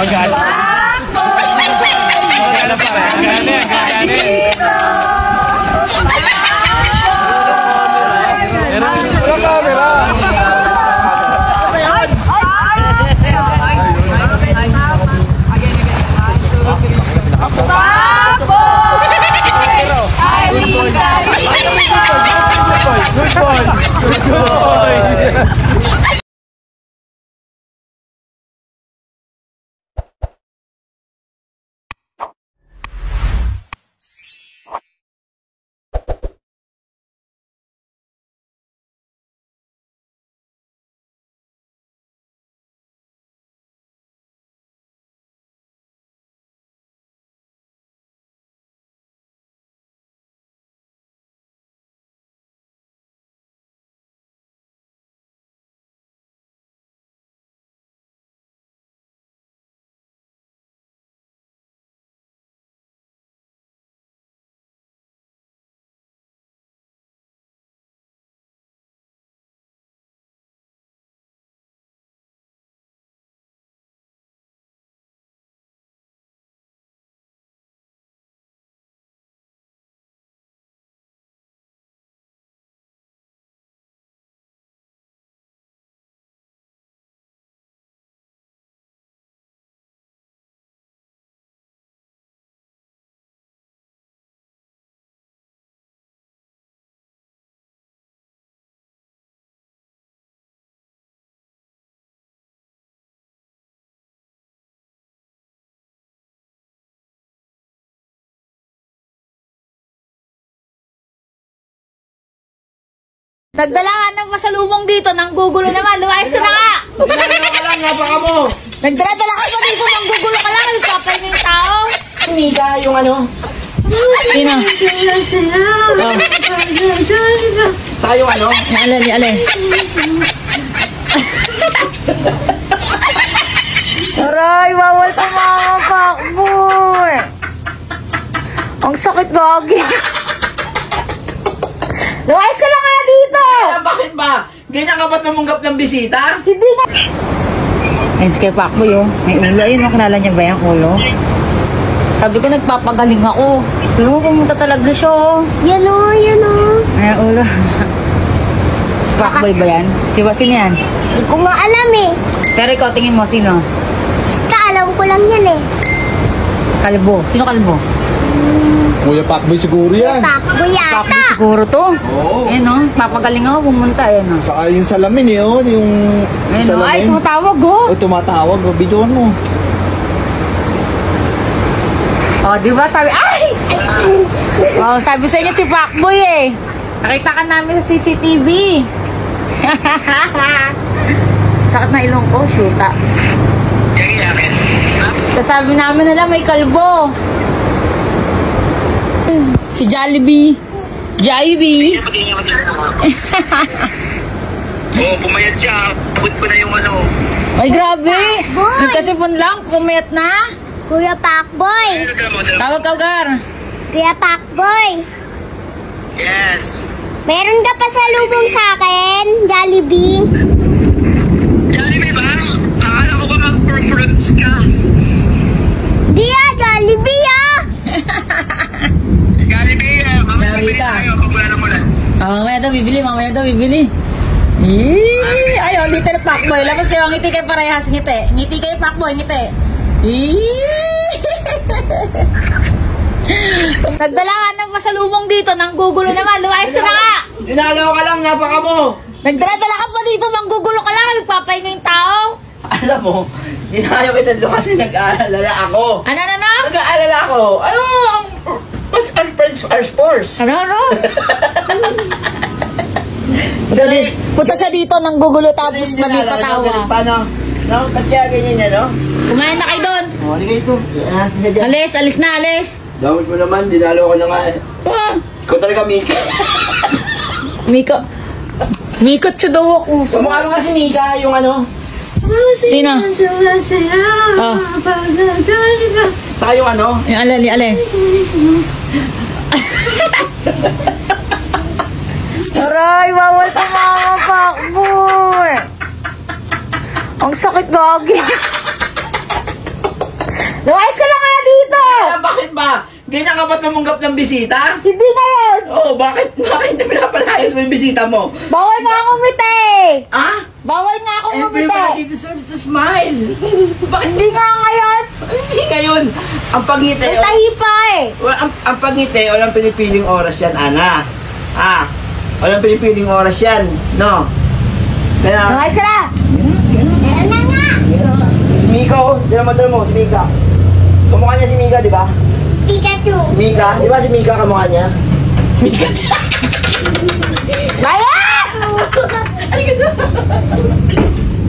Magana. Magana pa rin. Magana magana yan. Good boy! Good boy! Nagdala ka ng pasalubong dito, nang gugulo naman. Lumayas ka na nga! Ginagawa ka lang, napaka mo! Nagdala-dala ka pa dito, nang gugulo ka lang. Nagpapay ng tao. Mika, yung ano, Sino? Oh, saka yung ano, alin, alin. Aray, bawal ka mga pakboy. Ang sakit gagi. Lumayas ka na dito! ah, bakit ba? Ganyan ka ba tumunggap ng bisita? Hindi na. Ayun si kay Pakboy oh. May ulo. Ayun, oh, kilala niya ba yung ulo? Sabi ko, nagpapagaling ako. Tignan mo, pumunta talaga siya oh. Yan o, yan o. Ay, ulo. si Pakboy ba yan? Si sino yan? Hindi ko nga alam eh. Pero ikaw, tingin mo, sino? Basta alam ko lang yan eh. Kalbo. Sino kalbo? Kuya Pacboy siguro yan. Pakboy yata. siguro to. Oo. Ayun oh, papagaling ako, pumunta. Ayun oh. Saka yung salamin eh, oh, yung Ayun oh. Ay, salamin. tumatawag oh. Oh, tumatawag, oh, bidyoan mo. Oh, di ba sabi, ay! Oh, sabi sa inyo si Pakboy eh. Nakita ka namin sa CCTV. Sakit na ilong ko, shoota. Tapos sabi namin nila may kalbo. Si Jollibee. Jollibee. Oo, pumayat siya. Abot ko na yung ano. Ay, grabe. Nagkasipon lang, pumayat na. Kuya Pakboy. Tawag ka, Gar. Kuya Pakboy. Yes. Meron ka pa sa lubong sa akin, Jollibee. Jollibee ba? Akala ko ba mag-preference ka? Di ah, Jollibee ah. Jollibee, eh. Mamaya Jollibee bibili ka. pag wala. Ah, mamaya daw bibili, mamaya daw bibili. Eee! Ay, oh, little Pacboy. Labas kayo, ngiti kayo parehas, ngiti. Ngiti kayo, Pacboy, ngiti. Eee! Nagdala ka ng pasalubong dito, nang gugulo naman. Lumayas ka na nga! Ginagawa ka lang, napaka mo! Nagdala-dala ka pa dito, manggugulo ka lang. Nagpapahinga yung tao. Alam mo, dinayo kita doon kasi nag-aalala ako. Ano, ano, ano? Nag-aalala ako. Ano ang... What's our friends, our sports? Ano, ano? Punta siya dito, nang gugulo tapos na magpatawa. Paano? No? Ba't kaya ganyan yan, no? Kumain na kayo doon. O, halika ito. Ah. Alis, alis na, alis. Dawit mo naman, dinalo ko na nga. eh. Ah, Ikaw talaga, Mika. Miko. Mikot siya daw ako. Kamukha mo nga si Mika, yung ano. Sino? Oh. Saka yung ano. Yung alin, yung alin. Aray, bawal ka mga pakboy. Ang sakit gagi. Lumayas ka na nga dito! Ah, bakit ba? Ganyan ka ba tumunggap ng bisita? Hindi ngayon! Oo, bakit? Bakit na pinapalayas mo yung bisita mo? Bawal nga akong umiti! Ah? Bawal nga akong umiti! Everybody deserves to smile. Bakit Hindi nga ngayon! hindi ngayon? Ang pangiti, May tahi pa eh! Well, ang, ang pangiti, walang pinipiling oras yan, Ana. Ah, walang pinipiling oras yan, no? Kaya, Lumayas ka na! Meron na nga. si Miko, dala mo, dala mo, si Mika. Kamukha niya si Mika, di ba? Pikachu. Mika, di ba si Mika kamukha niya? Mika Layas!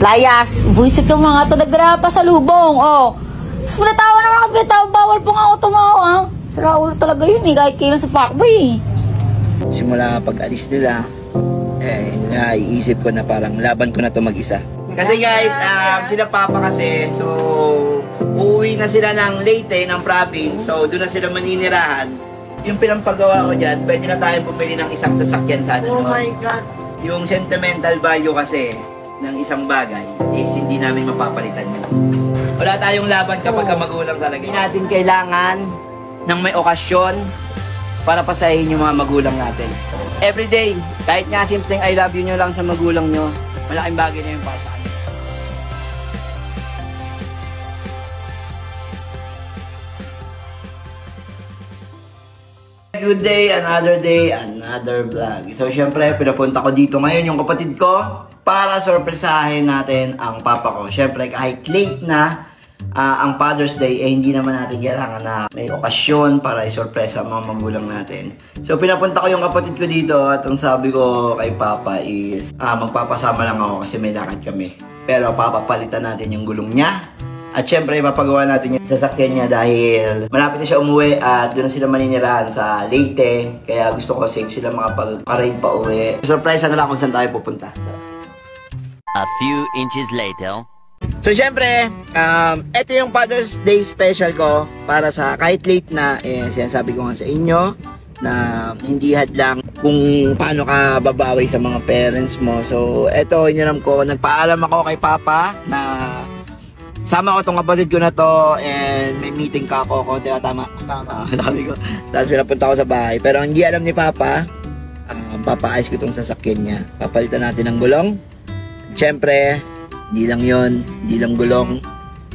Layas! Buisit yung mga to. Nagdala pa sa lubong. Oh. Tapos pinatawa na mga kapitaw. Bawal po nga ako tumawa. Sira ulo talaga yun eh. Kahit kailan sa fuckboy eh. Simula pag-alis nila, eh, naiisip ko na parang laban ko na to mag-isa. Kasi guys, um, sila papa kasi, so, uuwi na sila ng Leyte, ng province, so doon na sila maninirahan. Yung pinampagawa ko dyan, pwede na tayo bumili ng isang sasakyan sana. Oh my God! Yung sentimental value kasi ng isang bagay is hindi namin mapapalitan yun. Wala tayong laban kapag ka magulang talaga. Hindi natin kailangan ng may okasyon para pasahin yung mga magulang natin. Every day, kahit nga simpleng I love you nyo lang sa magulang nyo, malaking bagay na yung para sa. Good day, another day, another vlog. So, syempre, pinapunta ko dito ngayon yung kapatid ko para sorpresahin natin ang papa ko. Syempre, kahit late na ah, ang Father's Day, eh, hindi naman natin kailangan na may okasyon para isorpresa ang mga magulang natin. So, pinapunta ko yung kapatid ko dito at ang sabi ko kay papa is, ah, magpapasama lang ako kasi may lakad kami. Pero papapalitan natin yung gulong niya at syempre, mapagawa natin yung sasakyan niya dahil malapit na siya umuwi at doon sila maninirahan sa Leyte. Kaya gusto ko safe sila makapag-ride pa uwi. Surprise na lang kung saan tayo pupunta. A few inches later. So syempre, um, ito yung Father's Day special ko para sa kahit late na, eh, sinasabi ko nga sa inyo na hindi hadlang kung paano ka babawi sa mga parents mo. So, eto, iniram ko, nagpaalam ako kay Papa na sama ko tong kapatid ko na to and may meeting ka ako ko, di tama? Tama. sabi ko. Tapos pinapunta ko sa bahay. Pero hindi alam ni Papa, um, papaayos ko tong sasakyan niya. Papalitan natin ng gulong. Siyempre, hindi lang yon hindi lang gulong.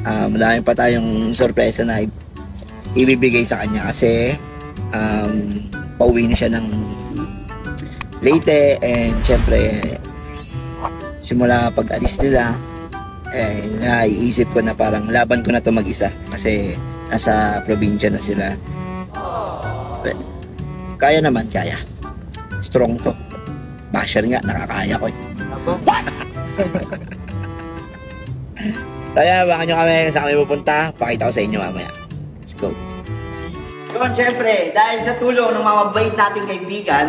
Um, marami pa tayong sorpresa na ibibigay sa kanya kasi um, pauwi na siya ng Leyte and syempre simula pag alis nila eh, naiisip ko na parang laban ko na to mag-isa kasi nasa probinsya na sila. But, kaya naman, kaya. Strong to. Basher nga, nakakaya ko eh. Kaya, baka nyo kami sa kami pupunta. Pakita ko sa inyo mamaya. Let's go. Yun, syempre, dahil sa tulong ng mga mabait nating kaibigan,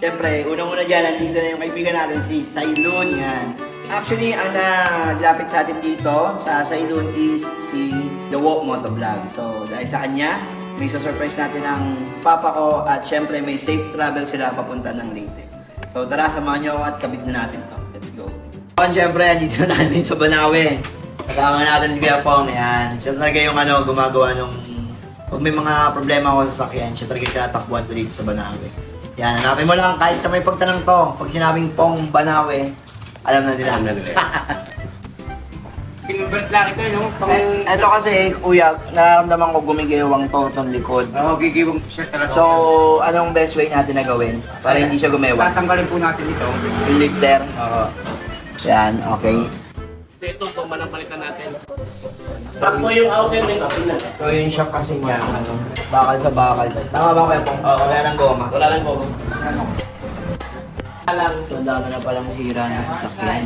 syempre, unang-una dyan, nandito na yung kaibigan natin, si Sailun, yan. Actually, ang naglapit sa atin dito, sa Sailun, is si The Walk Motovlog. So, dahil sa kanya, may surprise natin ang papa ko at syempre, may safe travel sila papunta ng Leyte. So, tara, samahan nyo ako at kabit na natin to. Let's go. At syempre, andito na natin sa Banawe. Kasama natin si Kuya Pong, yan. Siya talaga yung ano, gumagawa nung pag may mga problema ako sa sakyan, siya talaga yung tinatakbuhan ko dito sa Banawe. Yan, hanapin mo lang kahit sa may pagtanong to. Pag sinabing Pong Banawe, alam na nila. Alam na nila. Pinubert lang ito, no? Pang... eh, eto kasi, kuya, nararamdaman ko gumigewang to itong likod. Oo, gigiwang siya talaga. So, anong best way natin na gawin para hindi siya gumewang? tatanggalin po natin ito. Yung lifter. Oo. Yan, okay. Ito po, manapalitan natin. Takbo yung outer okay na. So, yung shock kasi niya, ano, bakal sa bakal. Tama ba kayo Pong? Oo, wala nang goma. Wala lang po. Alang, So, dami na palang sira ng sasakyan.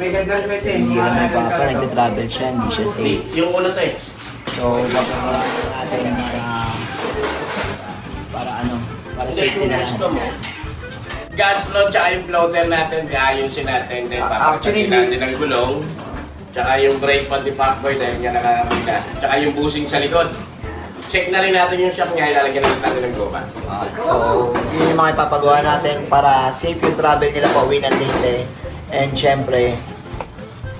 may gagawin ito eh. Hindi lang may papa, nagte-travel siya, hindi siya safe. Yung ulo to eh. So, gagawin natin para, para ano, para safety na lang. Gas flow tsaka yung floater natin, ayusin natin din. Actually, Papagpasin natin ang gulong. Tsaka yung brake pad ni Pacboy dahil nga nakakabita. Tsaka yung bushing sa likod. Check na rin natin yung shock niya, ilalagyan natin natin ng goma. So, yun yung mga ipapagawa natin para safe yung travel nila pa uwi ng Leyte. And syempre,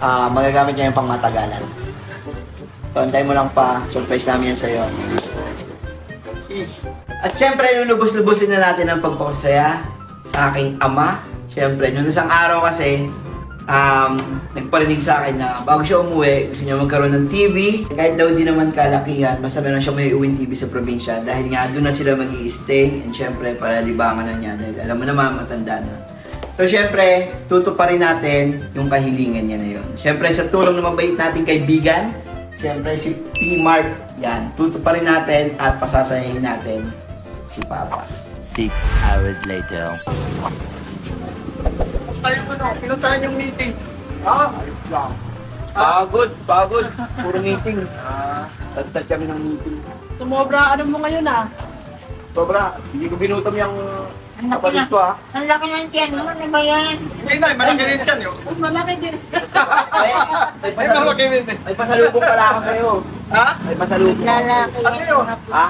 ah magagamit niya yung pangmatagalan. So, So, antay mo lang pa. Surprise namin yan sa'yo. At syempre, lulubos-lubusin na natin ang pagpapasaya sa aking ama. Syempre, nung isang araw kasi, um, nagparinig sa akin na bago siya umuwi, gusto niya magkaroon ng TV. Kahit daw di naman kalakihan, basta meron siya may uwing TV sa probinsya dahil nga doon na sila mag stay And syempre, para libangan na niya dahil alam mo naman, matanda na. So, syempre, tutuparin natin yung kahilingan niya na yun. Syempre, sa tulong ng mabait nating kaibigan, syempre si P-Mart, yan, tutuparin natin at pasasayahin natin si Papa. Six hours later. Tayo ko na, pinuntahan yung meeting. Ah, ayos lang. Pagod, pagod. Puro meeting. Ah, tagtag kami ng meeting. Sumobra, ano mo ngayon ah? Sobra, hindi ko binutom yung Ang laki kapatid na. ko ah. Ang laki ng tiyan mo. Ano ba yan? Hindi na, malaki din yan yun. Malaki din. May, may, Ay, malaki pasalubong, din may pasalubong pala ako sa'yo. Ha? May pasalubong. Lalaki Ano yun? Ha?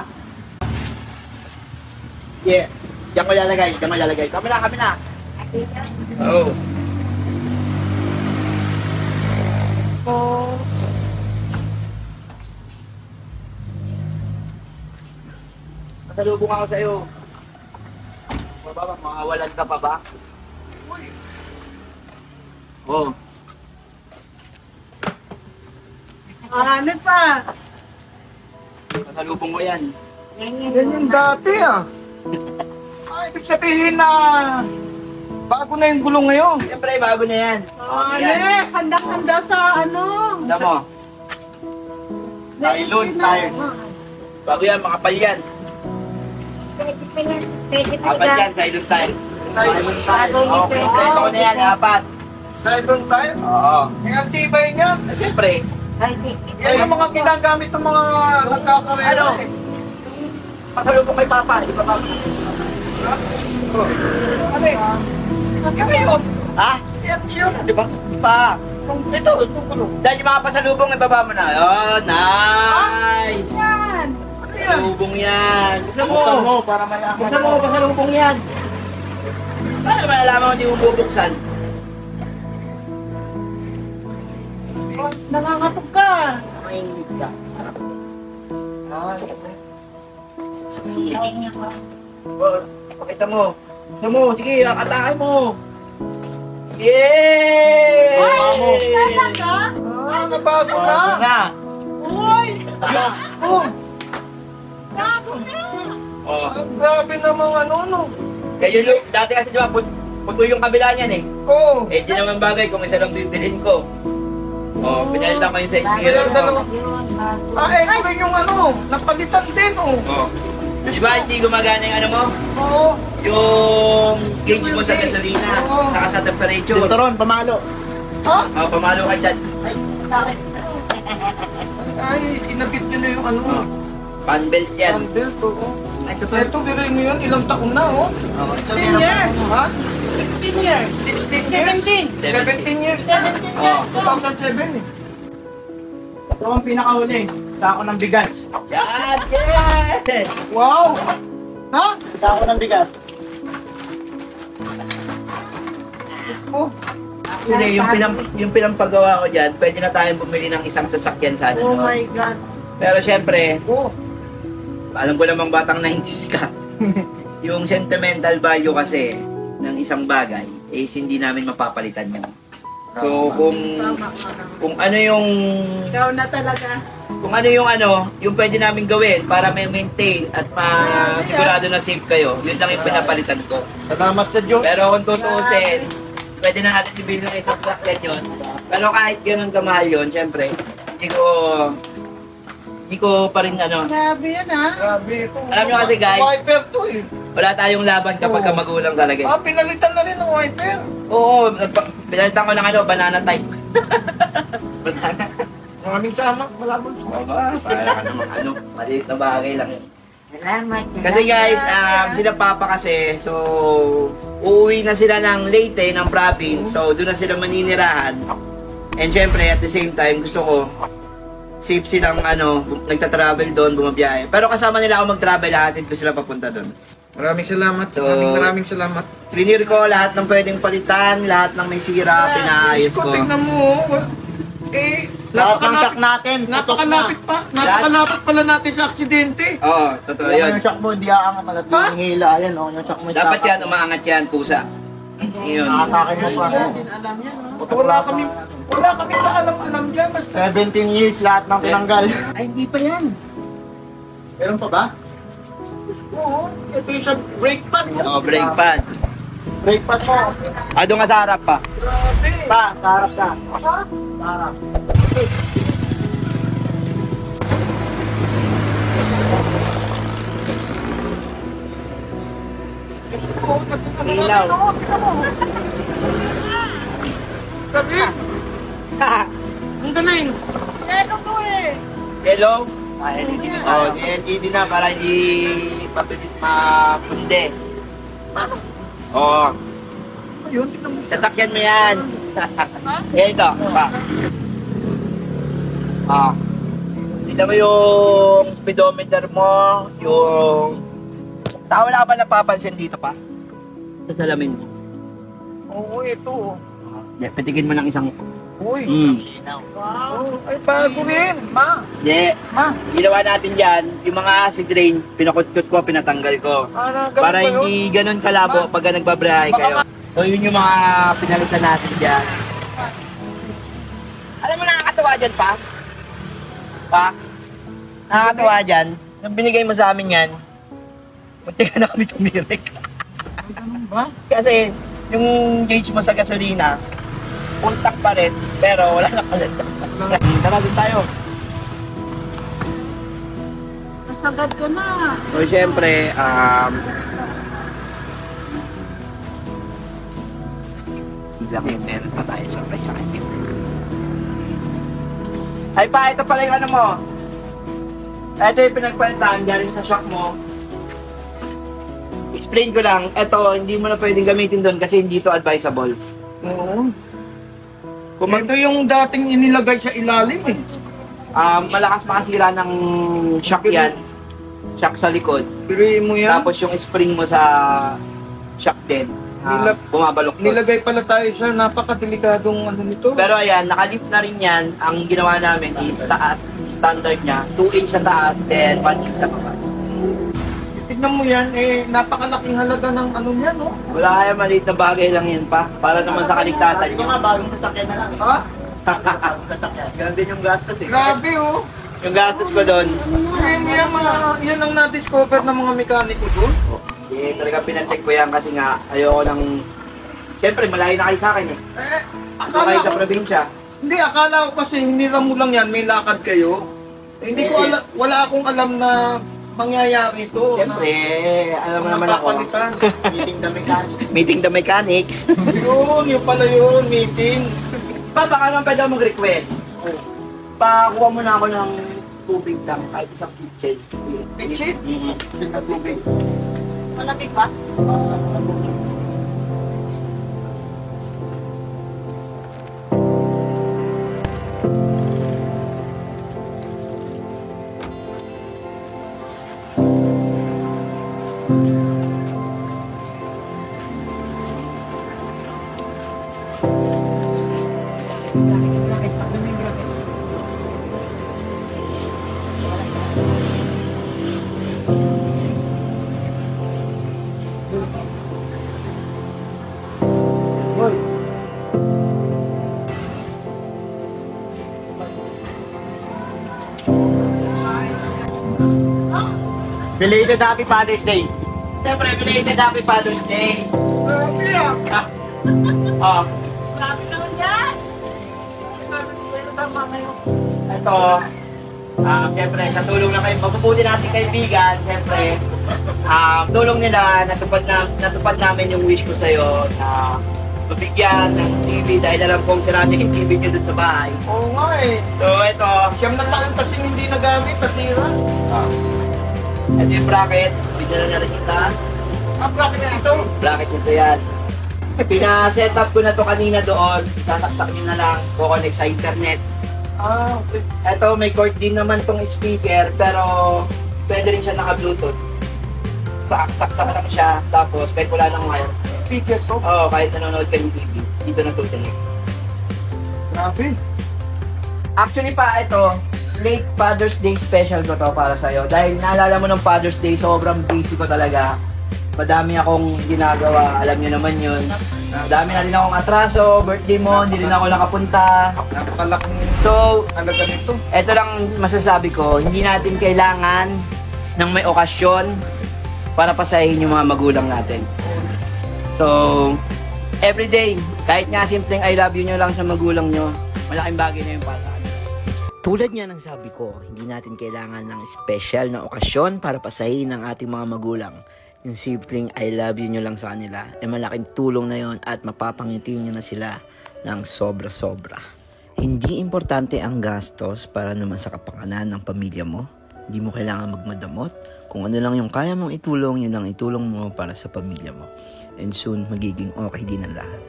Yeah. Diyan ko lalagay, diyan ko lalagay. Kami na, kami na. Oo. Pasalubong ako sa'yo. Baba, makawalan ka pa ba? Oo. Oh. Ano pa? Pasalubong mo yan. Yan yung dati ah. Ah, ibig sabihin na bago na yung gulong ngayon. Siyempre, bago na yan. Ano handa-handa sa ano? Alam mo, nylon tires. Bago yan, makapal yan. Pwede pa yan. Pwede pa Apat yan, nylon tire. Bago ni Okay, ito na yan, apat. Nylon tayo. Oo. Ang antibay niya. Eh, Siyempre, Yan ang mga ginagamit ng mga nagkakarera. Ano? pasalubong kay Papa, di ba Papa? Ano eh? Iba yun. Ha? Yan yun. Di ba? Di pa. Ito, ito gulong. Dahil yung mga pasalubong, ibaba mo na. Oh, nice! Yan. Ano yan? Pasalubong yan. Buksan mo. Buksan mo para malaman Buksan mo, pasalubong yan. Paano malalaman kung hindi mo bubuksan? Nangangatok ka. Ay, ka. Ah, Ay, nako. Oh, pakita mo. Buksan mo, sige, akatake mo. Yay! Ay, talaga? ah, nabago Oh, na. na. Uy! Oh, Bago na! Oh. ang grabe namang ano, no. Kaya yung, dati kasi diba, put, puto yung kabila niyan eh. Oh, Eh, di naman bagay kung isa lang bibilin ko. Oh, pinalitan ko yung sa Bago experience bago. ah, eh, ito yung ano, napalitan din, oh. Oh. Di ba hindi gumagana yung ano mo? Oo. Yung gauge mo sa gasolina, Oo. saka sa temperature. Sinturon, pamalo. Ha? Oh, pamalo ka dyan. Ay, Ay, inabit nyo na yung ano. panbelt yan. Handle to, oh. Ay, ito pa. Ito, biruin mo yun, ilang taon na, oh. Oh, ito 10 meron years. Ha? 16 years. 16 years? 17. 17 years. 17 Oh. years. 2007 eh. Ito ang pinakauli. Sako ng bigas. Yan! Yes! Wow! Ha? Sako ng bigas. Oh, Actually, yung, pinam, yung pinampagawa ko dyan, pwede na tayong bumili ng isang sasakyan sana. Oh no? my God. Pero syempre, oh. alam ko namang batang 90s ka. yung sentimental value kasi ng isang bagay is hindi namin mapapalitan yun. So kung kung ano yung Ikaw na talaga. kung ano yung ano, yung pwede namin gawin para may maintain at ma sigurado na safe kayo, yun lang yung pinapalitan ko. Salamat sa Diyos. Pero kung tutuusin, pwede na natin ibili ng isang sasakyan yun. Pero kahit ganun kamahal yun, syempre, hindi ko hindi ko pa rin ano, Grabe yan ha. Grabe ito. Alam nyo kasi, guys, Wiper to eh. wala tayong laban kapag ka magulang talaga. eh. Ah, pinalitan na rin ng wiper. Oo, nagpa- pinalitan ko ng ano, banana type. banana. Maraming salamat. Malamang Oo ba? Para ka naman ano, maliit na bagay lang yun. Salamat. Kasi guys, um, sila papa kasi, so, uuwi na sila ng Leyte, ng province, so doon na sila maninirahan. And syempre, at the same time, gusto ko, safe silang ano, nagta-travel doon, bumabiyahe. Pero kasama nila ako mag-travel, hatid ko sila papunta doon. Maraming salamat. So- maraming maraming salamat. Trinir ko lahat ng pwedeng palitan, lahat ng may sira, pinaayos Diyos ko. Tingnan mo, oh. Eh, Lahat ng Napakalapit- shock natin. Napakalapit pa. Napakalapit pala natin sa aksidente. Oo, totoo Ayan. yun. Yung shock mo, hindi aangat agad. Ha? Yung hila, ayan o. Yung shock mo. Dapat yan, umaangat yan, pusa. Yun. Nakatake mo pa. Wala kami, wala kami alam-alam dyan. Basta 17 years lahat ng tinanggal. Ay, hindi pa yan. Meron pa ba? Oo, ito yung sa brake pad. Oo, brake pad. Brake pad mo. Ah, doon ka sa harap pa. Grabe. Pa, sa harap ka. Sa harap. Ilaw. Sabi, ang galing. Hello? Ah, LED na Oo, tayo. LED na para hindi pabilis mapunde. Oo. Ayun, tignan mo. Sasakyan mo yan. Yan ito, pa. Ah. Tignan mo yung speedometer mo, yung... Saka wala ka ba napapansin dito pa? Sa salamin mo. Oo, ito. Yeah, patigin mo ng isang... Uy. Mm. Wow. Ay, bago rin. Ma. Yeah. Ma. Ginawa natin dyan, yung mga acid rain, pinakut-kut ko, pinatanggal ko. Ganun Para ba yun? hindi ganun kalabo pagka nagbabrahe kayo. So yun yung mga pinalitan natin dyan. Alam mo nakakatawa dyan pa? Pa? Nakakatawa dyan. Nung binigay mo sa amin yan, munti ka na kami tumirik. Ganun ba? Kasi yung gauge mo sa gasolina, puntak pa rin, pero wala na palit. Tara din tayo. Nasagad ka na. So, syempre, um... Bilang yung meron pa tayo surprise sa kanya. Ay pa, ito pala yung ano mo. Ito yung pinagkwentahan galing sa shop mo. Explain ko lang, ito, hindi mo na pwedeng gamitin doon kasi hindi to advisable. Oo. Kung Ito yung dating inilagay sa ilalim eh. um, malakas makasira ng shock yan, shock sa likod. Piruin mo yan. Tapos yung spring mo sa shock din, uh, Nila- bumabalok Nilagay pala tayo sa napakadelikadong ano nito. Pero ayan, nakalip na rin yan. Ang ginawa namin is taas, standard niya, 2 inch sa taas, then 1 inch sa baba. Tignan mo yan, eh, napakalaking halaga ng ano yan, no? Wala kaya maliit na bagay lang yan pa, para naman sa kaligtasan Sabi ko niyo. nga, bagong sasakyan na lang. eh. Ha? Bagong sasakyan. Ganun din yung gastos eh. Grabe, oh. Yung gastos ko doon, Yan, yan, mga, yan ang na-discover ng mga mekaniko doon. eh, talaga pinacheck ko yan kasi nga, ayoko nang... Siyempre, malayo na kayo sa akin eh. Eh, kayo akala sa ko, probinsya. hindi, akala ko kasi hindi mo lang yan, may lakad kayo. Eh, hindi ko Eh. ala, wala akong alam na mangyayari ito. Siyempre, alam mo naman ako. papalitan. Meeting the mechanic. Meeting the mechanics. yun, yun pala yun, meeting. pa, baka naman pwede ako mag-request. Pakuha mo na ako ng tubig lang, kahit isang kitchen. Kitchen? Mm-hmm. tubig. Malamig ba? Belated Happy Father's Day. Siyempre, belated Happy Father's Day. Grabe ah. Oh, Grabe naman yan. ito. Ah, siyempre, sa tulong na kayo, mabubuti natin kaibigan, siyempre, ah, tulong nila, natupad, na, natupad namin yung wish ko sa'yo na mabigyan ng TV dahil alam kong sirate yung TV nyo dun sa bahay. Oo nga eh. So, ito, Siyam na taon kasi hindi nagamit, natira. ah, ito yung bracket, bigyan na rin kita. Ang bracket na ito. Bracket nito yan. Pina-set up ko na to kanina doon, isasaksak nyo na lang, kukonek sa internet. Ah, okay. Ito, may cord din naman tong speaker, pero pwede rin siya naka-bluetooth. Saksak lang siya, tapos kahit wala nang wire. Speaker to. Oo, kahit nanonood ka ng TV, dito na tutuloy. Grabe. Actually pa, ito, late Father's Day special ko to para sa'yo. Dahil naalala mo ng Father's Day, sobrang busy ko talaga. Madami akong ginagawa, alam nyo naman yun. Madami na rin akong atraso, birthday mo, hindi rin ako nakapunta. Napakalaking So, halaga nito. ito lang masasabi ko, hindi natin kailangan ng may okasyon para pasahin yung mga magulang natin. So, everyday, kahit nga simpleng I love you nyo lang sa magulang nyo, malaking bagay na yung para. Tulad nga ng sabi ko, hindi natin kailangan ng special na okasyon para pasahin ng ating mga magulang. Yung simpleng I love you nyo lang sa kanila, ay malaking tulong na yon at mapapangiti nyo na sila ng sobra-sobra. Hindi importante ang gastos para naman sa kapakanan ng pamilya mo. Hindi mo kailangan magmadamot. Kung ano lang yung kaya mong itulong, yun ang itulong mo para sa pamilya mo. And soon, magiging okay din ang lahat.